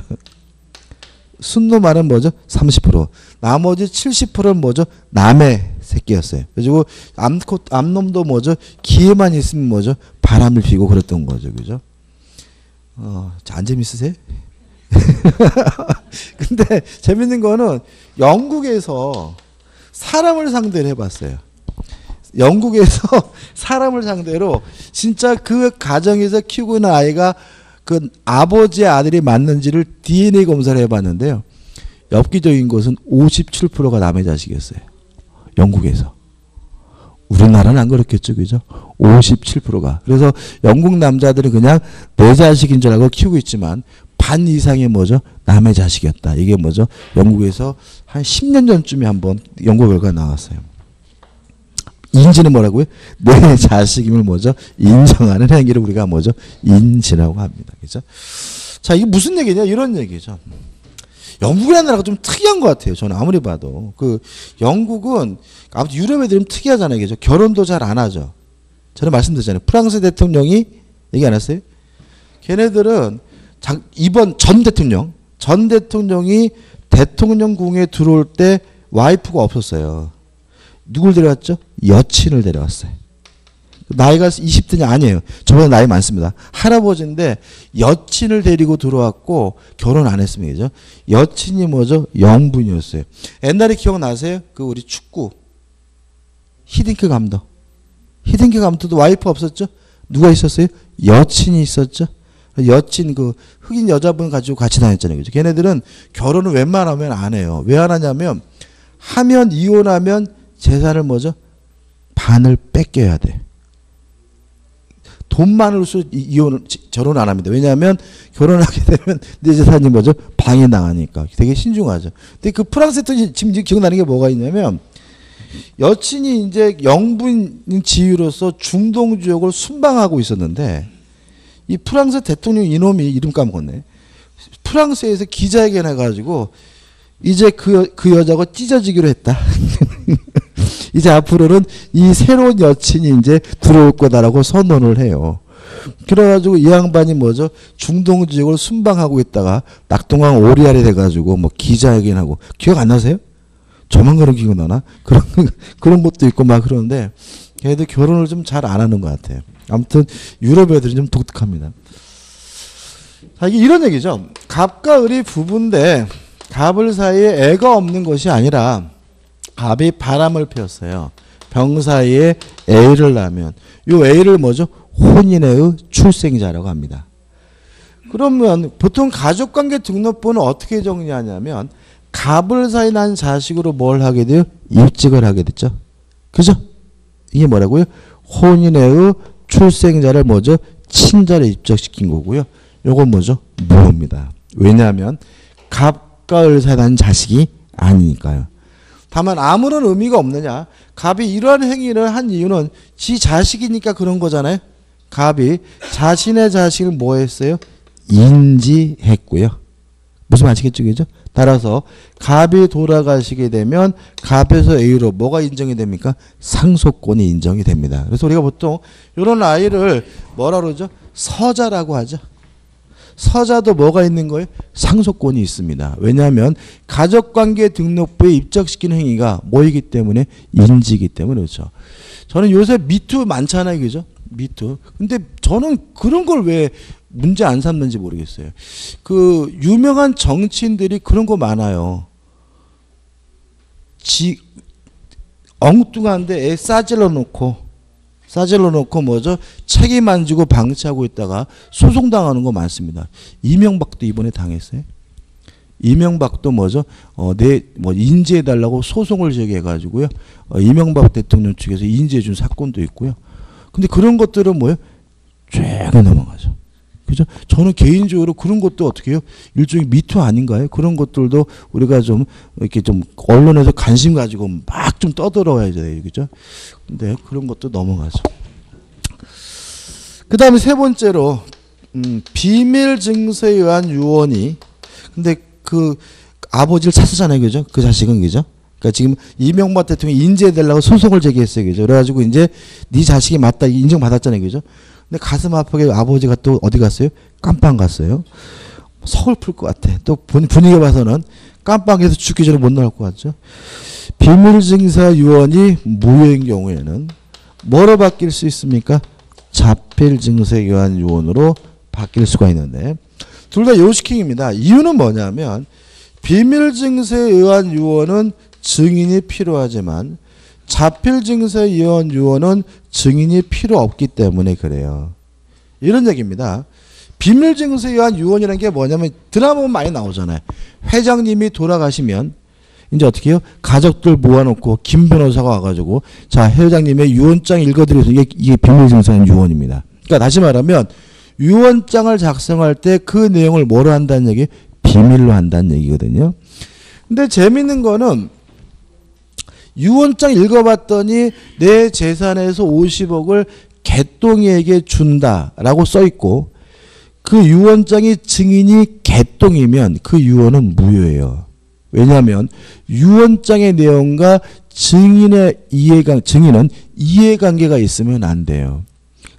순놈 말은 뭐죠? 30%. 나머지 70%는 뭐죠? 남의 새끼였어요. 그리고 암컷 암놈도 뭐죠? 기회만 있으면 뭐죠? 바람을 피고 그랬던 거죠. 그죠? 어, 안 재밌으세요? 근데 재밌는 거는 영국에서 사람을 상대로 해봤어요. 영국에서 사람을 상대로 진짜 그 가정에서 키우고 있는 아이가 그 아버지의 아들이 맞는지를 DNA 검사를 해봤는데요. 엽기적인 것은 57%가 남의 자식이었어요. 영국에서. 우리나라는 안 그렇겠죠, 그죠? 57%가. 그래서 영국 남자들은 그냥 내 자식인 줄 알고 키우고 있지만 반 이상이 뭐죠? 남의 자식이었다. 이게 뭐죠? 영국에서 한 10년 전쯤에 한번 연구 결과 나왔어요. 인지는 뭐라고요? 내 자식임을 뭐죠? 인정하는 행위를 우리가 뭐죠? 인지라고 합니다. 그죠? 자, 이게 무슨 얘기냐? 이런 얘기죠. 영국이라는 나라가 좀 특이한 것 같아요. 저는 아무리 봐도. 그, 영국은, 아무튼 유럽 애들은 특이하잖아요. 그죠? 결혼도 잘 안 하죠. 저는 말씀드렸잖아요. 프랑스 대통령이 얘기 안 했어요? 걔네들은 장, 이번 전 대통령, 전 대통령이 대통령궁에 들어올 때 와이프가 없었어요. 누굴 데려왔죠? 여친을 데려왔어요. 나이가 20대냐 아니에요. 저보다 나이 많습니다. 할아버지인데 여친을 데리고 들어왔고 결혼 안 했습니다. 그죠? 여친이 뭐죠? 영분이었어요. 옛날에 기억나세요? 그 우리 축구 히딩크 감독. 히딩크 감독도 와이프 없었죠? 누가 있었어요? 여친이 있었죠? 여친 그 흑인 여자분 가지고 같이 다녔잖아요. 그죠? 걔네들은 결혼을 웬만하면 안 해요. 왜 안 하냐면 하면 이혼하면 재산을 뭐죠? 반을 뺏겨야 돼. 돈 많을수록 이혼 결혼 안 합니다. 왜냐하면 결혼하게 되면 내 재산이 뭐죠? 방해 나가니까 되게 신중하죠. 근데 그 프랑스 때 지금 기억나는 게 뭐가 있냐면 여친이 이제 영분 지위로서 중동 지역을 순방하고 있었는데 이 프랑스 대통령 이놈이 이름 까먹었네. 프랑스에서 기자회견 해가지고 이제 그, 그 여자가 찢어지기로 했다. 이제 앞으로는 이 새로운 여친이 이제 들어올 거다라고 선언을 해요. 그래가지고 이 양반이 뭐죠? 중동 지역을 순방하고 있다가 낙동강 오리알이 돼가지고 뭐 기자회견하고 기억 안 나세요? 저만 그런 기억 나나? 그런 그런 것도 있고 막 그러는데 걔도 결혼을 좀 잘 안 하는 것 같아요. 아무튼 유럽 애들은 좀 독특합니다. 자 이게 이런 얘기죠. 갑과 을이 부부인데 갑을 사이에 애가 없는 것이 아니라 갑이 바람을 피웠어요. 병 사이에 애를 낳으면 요 애를 뭐죠? 혼인의 출생자라고 합니다. 그러면 보통 가족관계 등록부는 어떻게 정리하냐면 갑을 난 자식으로 뭘 하게 돼요? 입직을 하게 됐죠. 그죠? 이게 뭐라고요? 혼인의 출생자를 뭐죠? 친자를 입적시킨 거고요. 요건 뭐죠? 무입니다. 왜냐하면 갑과 을 사이 난 자식이 아니니까요. 다만 아무런 의미가 없느냐. 갑이 이러한 행위를 한 이유는 지 자식이니까 그런 거잖아요. 갑이 자신의 자식을 뭐 했어요? 인지했고요. 무슨 아시겠죠, 그죠? 따라서 갑이 돌아가시게 되면 갑에서 A로 뭐가 인정이 됩니까? 상속권이 인정이 됩니다. 그래서 우리가 보통 이런 아이를 뭐라 그러죠? 서자라고 하죠. 서자도 뭐가 있는 거예요? 상속권이 있습니다. 왜냐하면 가족관계 등록부에 입적시키는 행위가 뭐이기 때문에 인지이기 때문에 그렇죠. 저는 요새 미투 많잖아요, 그죠? 미투. 근데 저는 그런 걸 왜 문제 안 삼는지 모르겠어요. 그 유명한 정치인들이 그런 거 많아요. 지 엉뚱한데 애 싸질러 놓고 싸질러 놓고 뭐죠? 책임 안 지고 방치하고 있다가 소송당하는 거 많습니다. 이명박도 이번에 당했어요. 이명박도 뭐죠? 어, 내, 뭐, 인지해달라고 소송을 제기해가지고요. 어, 이명박 대통령 측에서 인지해준 사건도 있고요. 근데 그런 것들은 뭐예요? 쫙 넘어가죠. 그죠? 저는 개인적으로 그런 것도 어떻게 해요? 일종의 미투 아닌가요? 그런 것들도 우리가 좀 이렇게 좀 언론에서 관심 가지고 막 좀 떠들어야 돼요. 그죠? 근데 그런 것도 넘어가죠. 그 다음에 세 번째로, 음, 비밀 증서에 의한 유언이, 근데 그 아버지를 찾으잖아요. 그죠? 그 자식은 그죠? 그러니까 지금 이명박 대통령이 인재해달라고 소송을 제기했어요. 그죠? 그래가지고 이제 네 자식이 맞다 인정받았잖아요. 그죠? 근데 가슴 아프게 아버지가 또 어디 갔어요? 깜빵 갔어요. 서글플 것 같아. 또 분위기 봐서는 깜빵에서 죽기 전에 못 나올 것 같죠. 비밀증사 유언이 무효인 경우에는 뭐로 바뀔 수 있습니까? 자필증세 유한 유언으로 바뀔 수가 있는데 둘 다 요식행입니다. 이유는 뭐냐면 비밀증세에 의한 유언은 증인이 필요하지만 자필 증세 유언 유언은 증인이 필요 없기 때문에 그래요. 이런 얘기입니다. 비밀 증서에 의한 유언이라는 게 뭐냐면 드라마 많이 나오잖아요. 회장님이 돌아가시면 이제 어떻게 해요? 가족들 모아놓고 김 변호사가 와가지고 자 회장님의 유언장 읽어드려서 이게, 이게 비밀 증서인 유언입니다. 그러니까 다시 말하면 유언장을 작성할 때 그 내용을 뭐로 한다는 얘기? 비밀로 한다는 얘기거든요. 근데 재밌는 거는 유언장 읽어봤더니 내 재산에서 50억을 개똥이에게 준다라고 써 있고 그 유언장이 증인이 개똥이면 그 유언은 무효예요. 왜냐하면 유언장의 내용과 증인의 이해관 증인은 이해관계가 있으면 안 돼요.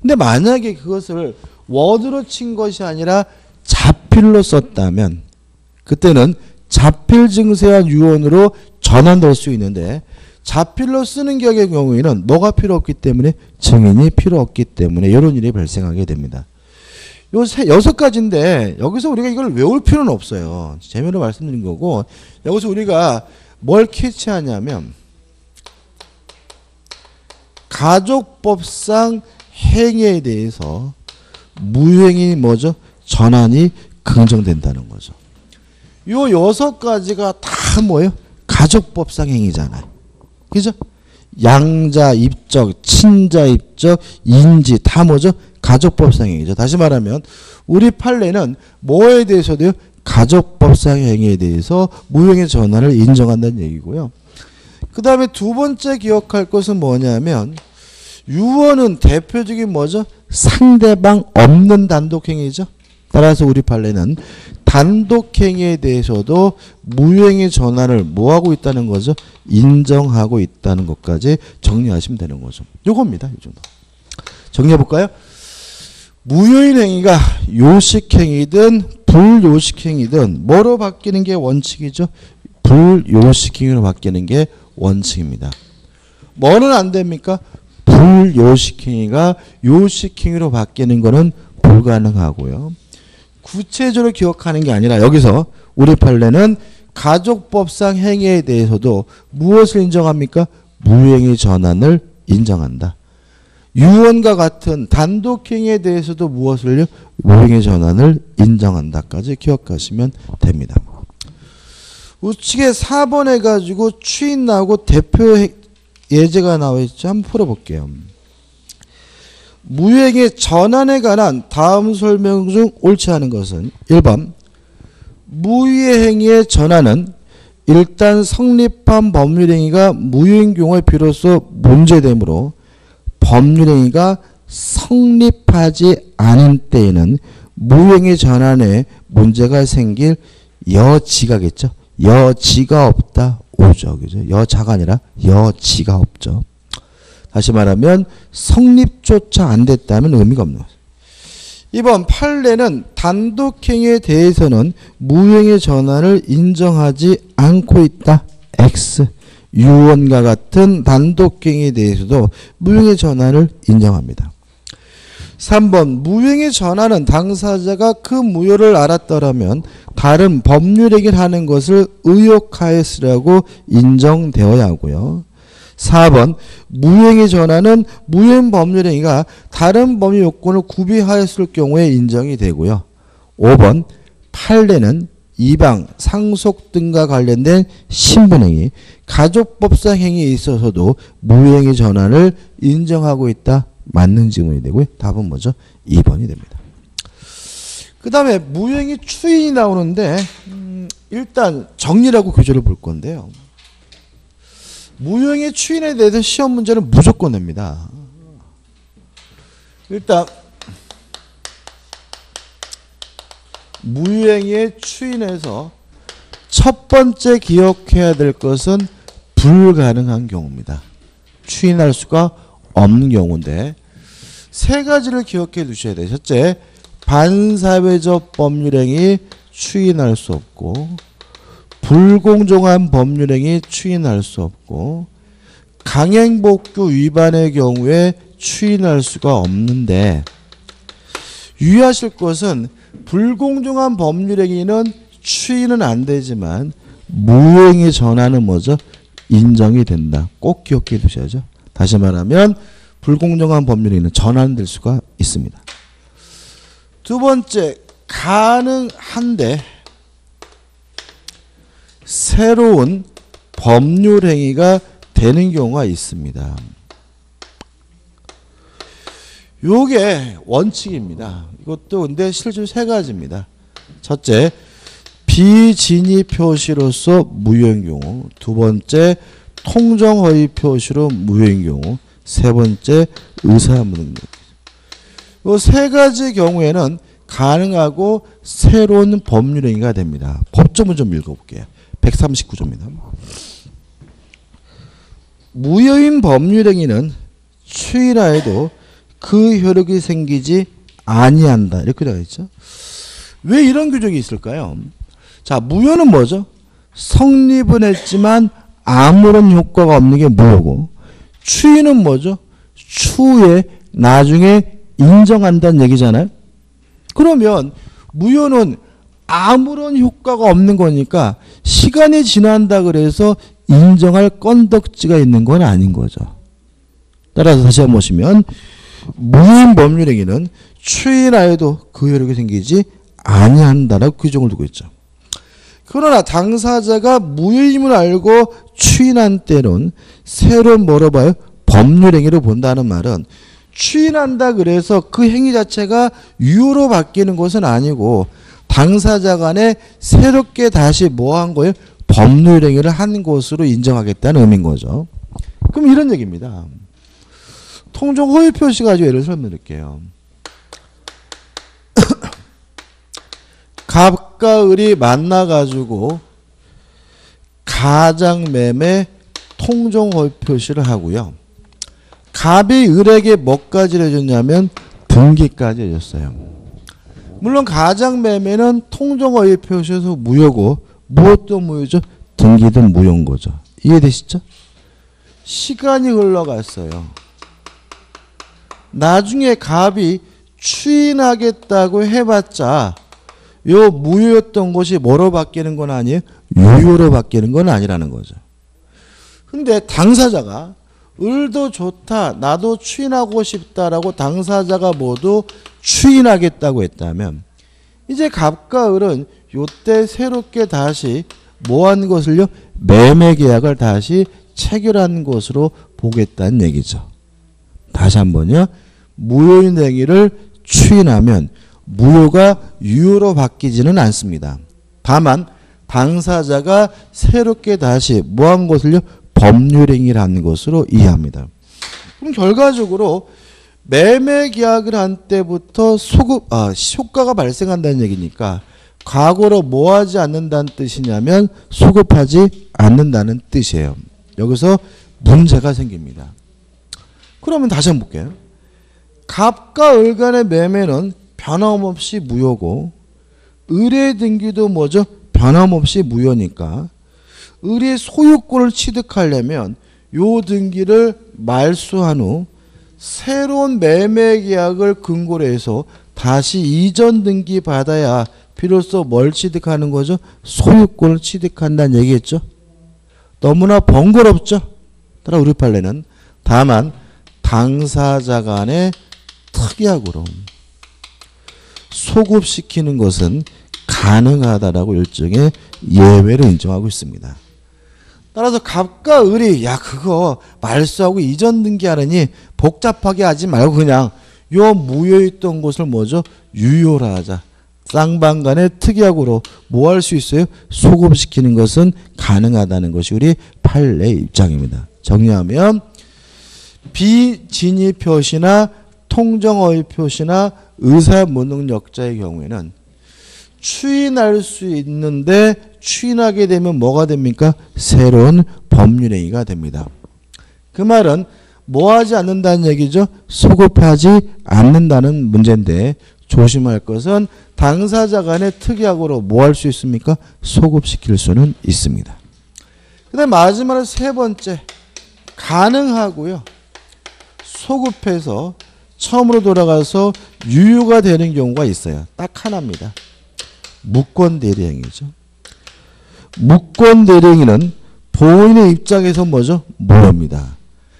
근데 만약에 그것을 워드로 친 것이 아니라 자필로 썼다면 그때는 자필 증세와 유언으로 전환될 수 있는데 자필로 쓰는 격의 경우에는 뭐가 필요 없기 때문에 증인이 필요 없기 때문에 이런 일이 발생하게 됩니다. 요 세, 여섯 가지인데 여기서 우리가 이걸 외울 필요는 없어요. 재미로 말씀드린 거고 여기서 우리가 뭘 캐치하냐면 가족법상 행위에 대해서 무행이 뭐죠? 전환이 긍정된다는 거죠. 요 여섯 가지가 다 뭐예요? 가족법상 행위잖아요. 그죠? 양자 입적, 친자 입적, 인지 다 뭐죠? 가족법상 행위죠. 다시 말하면 우리 판례는 뭐에 대해서도요? 가족법상 행위에 대해서 무형의 전환을 인정한다는 얘기고요. 그 다음에 두 번째 기억할 것은 뭐냐면 유언은 대표적인 뭐죠? 상대방 없는 단독행위죠. 따라서 우리 판례는 단독행위에 대해서도 무효행위 전환을 뭐하고 있다는 거죠? 인정하고 있다는 것까지 정리하시면 되는 거죠. 요겁니다. 이 정도. 정리해볼까요? 무효인 행위가 요식행위든 불요식행위든 뭐로 바뀌는 게 원칙이죠? 불요식행위로 바뀌는 게 원칙입니다. 뭐는 안 됩니까? 불요식행위가 요식행위로 바뀌는 거는 불가능하고요. 구체적으로 기억하는 게 아니라 여기서 우리 판례는 가족법상 행위에 대해서도 무엇을 인정합니까? 무행위 전환을 인정한다. 유언과 같은 단독행위에 대해서도 무엇을요? 무행위 전환을 인정한다까지 기억하시면 됩니다. 우측에 4번 해가지고 추인 나오고 대표 예제가 나와 있죠. 한번 풀어볼게요. 무행의 전환에 관한 다음 설명 중 옳지 않은 것은 1번 무유의 행위의 전환은 일단 성립한 법률행위가 무효인 경우에 비로소 문제되므로 법률행위가 성립하지 않은 때에는 무효행위 전환에 문제가 생길 여지가겠죠. 여지가 없다. 오죠. 그죠? 여자가 아니라 여지가 없죠. 다시 말하면 성립조차 안 됐다면 의미가 없는 거죠. 이번 판례는 단독행위에 대해서는 무행의 전환을 인정하지 않고 있다. X. 유언과 같은 단독행위에 대해서도 무행의 전환을 인정합니다. 3번 무행의 전환은 당사자가 그 무효를 알았더라면 다른 법률행위를 하는 것을 의혹하였으라고 인정되어야 하고요. 4번 무행의 전환은 무행 법률 행위가 다른 법률 요건을 구비하였을 경우에 인정이 되고요. 5번 판례는 이방, 상속 등과 관련된 신분행위, 가족법상 행위에 있어서도 무행의 전환을 인정하고 있다. 맞는 질문이 되고요. 답은 뭐죠? 2번이 됩니다. 그 다음에 무행의 추인이 나오는데 음, 일단 정리라고 교재를 볼 건데요. 무형의 추인에 대해서 시험 문제는 무조건 냅니다. 일단 무형의 추인에서 첫 번째 기억해야 될 것은 불가능한 경우입니다. 추인할 수가 없는 경우인데 세 가지를 기억해 두셔야 돼요. 첫째, 반사회적 법률행위 추인할 수 없고 불공정한 법률행위 추인할 수 없고 강행복구 위반의 경우에 추인할 수가 없는데 유의하실 것은 불공정한 법률행위는 추인은 안 되지만 무행의 전환은 뭐죠? 인정이 된다. 꼭 기억해 두셔야죠. 다시 말하면 불공정한 법률행위는 전환될 수가 있습니다. 두 번째 가능한데 새로운 법률 행위가 되는 경우가 있습니다. 요게 원칙입니다. 이것도 근데 실질 세 가지입니다. 첫째, 비진위 표시로서 무효인 경우. 두 번째, 통정허위 표시로 무효인 경우. 세 번째, 의사무능. 이세 가지 경우에는 가능하고 새로운 법률 행위가 됩니다. 법조문 좀 읽어볼게요. 139조입니다. 무효인 법률행위는 추이라해도 그 효력이 생기지 아니한다. 이렇게 되어 있죠. 왜 이런 규정이 있을까요? 자, 무효는 뭐죠? 성립은 했지만 아무런 효과가 없는 게 무효고 추이는 뭐죠? 추후에 나중에 인정한다는 얘기잖아요. 그러면 무효는 아무런 효과가 없는 거니까 시간이 지난다 그래서 인정할 건덕지가 있는 건 아닌 거죠. 따라서 다시 한번 보시면 무인 법률행위는 추인하여도 그 효력이 생기지 아니한다라고 규정을 두고 있죠. 그러나 당사자가 무효임을 알고 추인한 때는 새로운 뭐로 봐요? 법률행위로 본다는 말은 추인한다 그래서 그 행위 자체가 유효로 바뀌는 것은 아니고 당사자 간에 새롭게 다시 뭐 한 거예요? 법률 행위를 한 것으로 인정하겠다는 의미인 거죠. 그럼 이런 얘기입니다. 통정 호의 표시 가지고 예를 설명드릴게요. 갑과 을이 만나가지고 가장 매매 통정 호의 표시를 하고요. 갑이 을에게 뭐까지 해줬냐면 등기까지 해줬어요. 물론 가장 매매는 통정어의 표시에서 무효고 무엇도 무효죠? 등기도 무효인 거죠. 이해되시죠? 시간이 흘러갔어요. 나중에 갑이 추인하겠다고 해봤자 요 무효였던 것이 뭐로 바뀌는 건 아니에요? 유효로 바뀌는 건 아니라는 거죠. 근데 당사자가 을도 좋다. 나도 추인하고 싶다라고 당사자가 모두 추인하겠다고 했다면 이제 갑과 을은 요때 새롭게 다시 뭐한 것을요? 매매 계약을 다시 체결한 것으로 보겠다는 얘기죠. 다시 한번요. 무효인 행위를 추인하면 무효가 유효로 바뀌지는 않습니다. 다만 당사자가 새롭게 다시 뭐 한 것을요? 법률행위라는 것으로 이해합니다. 그럼 결과적으로 매매 계약을 한 때부터 소급 아, 효과가 발생한다는 얘기니까 과거로 뭐 하지 않는다는 뜻이냐면 소급하지 않는다는 뜻이에요. 여기서 문제가 생깁니다. 그러면 다시 한번 볼게요. 갑과 을 간의 매매는 변함없이 무효고 을의 등기도 뭐죠? 변함없이 무효니까 을의 소유권을 취득하려면 요 등기를 말소한 후 새로운 매매 계약을 근거로 해서 다시 이전 등기 받아야 비로소 뭘 취득하는 거죠? 소유권을 취득한다는 얘기겠죠? 너무나 번거롭죠? 따라 우리 판례는 다만 당사자 간의 특약으로 소급시키는 것은 가능하다라고 일종의 예외를 인정하고 있습니다. 따라서 갑과 을이 야 그거 말소하고 이전 등기하느니 복잡하게 하지 말고 그냥 요 무효했던 것을 뭐죠? 유효라 하자. 쌍방간의 특약으로 뭐 할 수 있어요? 소급시키는 것은 가능하다는 것이 우리 판례 입장입니다. 정리하면 비진위 표시나 통정어휘 표시나 의사 무능력자의 경우에는 추인할 수 있는데 추인하게 되면 뭐가 됩니까? 새로운 법률행위가 됩니다. 그 말은 뭐 하지 않는다는 얘기죠? 소급하지 않는다는 문제인데 조심할 것은 당사자 간의 특약으로 뭐 할 수 있습니까? 소급시킬 수는 있습니다. 그 다음 마지막으로 세 번째 가능하고요. 소급해서 처음으로 돌아가서 유효가 되는 경우가 있어요. 딱 하나입니다. 무권 대리행위죠. 무권 대리행위는 본인의 입장에서 뭐죠? 무효입니다.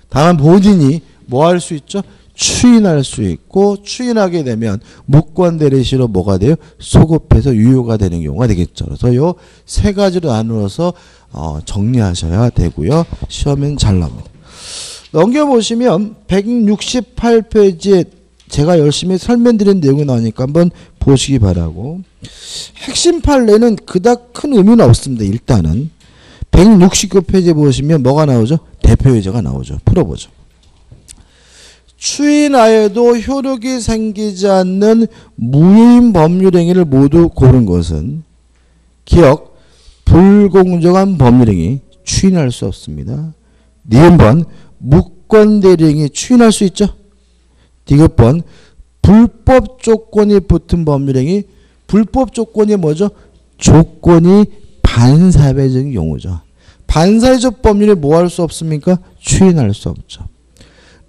다만 본인이 뭐 할 수 있죠? 추인할 수 있고 추인하게 되면 무권 대리시로 뭐가 돼요? 소급해서 유효가 되는 경우가 되겠죠. 그래서 요 세 가지로 나누어서 어, 정리하셔야 되고요. 시험엔 잘 나옵니다. 넘겨보시면 168페이지에 제가 열심히 설명드린 내용이 나오니까 한번 보시기 바라고 핵심 판례는 그닥 큰 의미는 없습니다. 일단은 169페이지 보시면 뭐가 나오죠? 대표의제가 나오죠. 풀어보죠. 추인하여도 효력이 생기지 않는 무효인 법률행위를 모두 고른 것은 기억 불공정한 법률행위 추인할 수 없습니다. 니은번 무권대리행위 추인할 수 있죠? 디귿번 불법 조건이 붙은 법률행위 불법 조건이 뭐죠? 조건이 반사회적인 경우죠. 반사회적 법률에 뭐 할 수 없습니까? 추인할 수 없죠.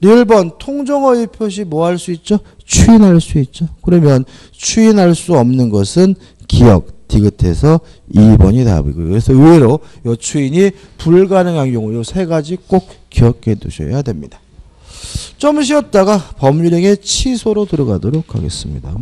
1번 통정어의 표시 뭐 할 수 있죠? 추인할 수 있죠. 그러면 추인할 수 없는 것은 기억 디귿해서 2번이 답이고요. 그래서 의외로 요 추인이 불가능한 경우 요 세 가지 꼭 기억해 두셔야 됩니다. 좀 쉬었다가 법률행위 취소로 들어가도록 하겠습니다.